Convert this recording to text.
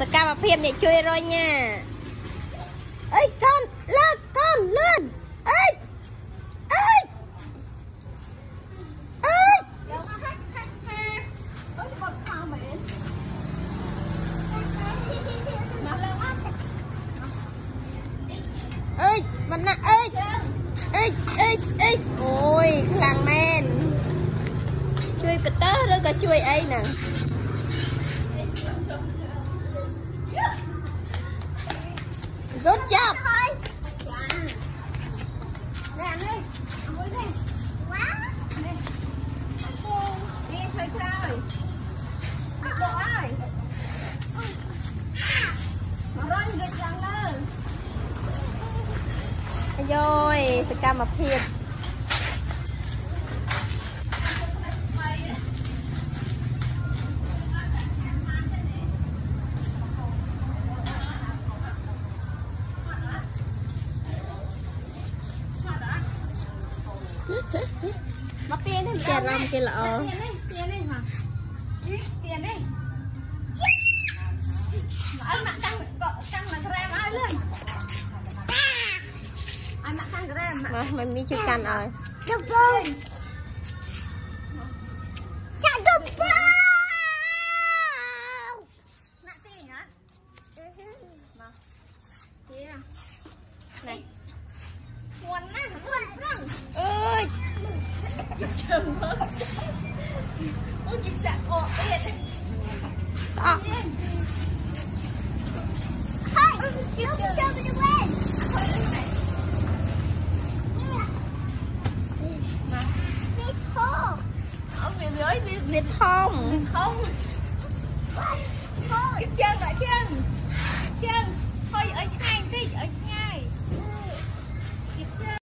សកម្មភាពអ្នកជួយរុញណាអើយកូនលើកកូនលឿនអើយអើយអើយអើយមិនណាអើយអើយអើយអើយអូយខ្លាំងមែនជួយបតើឬក៏ជួយអីហ្នឹង យយសកម្មភាព Mà tiền đi. ចារំគេល្អ Tiền đi, tiền đi mà. Đi, tiền đi. Mà anh mặc căng căng là gram ai lên. Ai mặc căng gram mà. ម បាទមមីជួយកាន់ឲ្យទៅបងចាក់ទៅបងណាក់ទេញ៉ាត់មកទេណែមួនណាមួនប្រងអើយជើងមើលអូយគេសាក់អត់ទៀតអត់ ในท้องในท้อง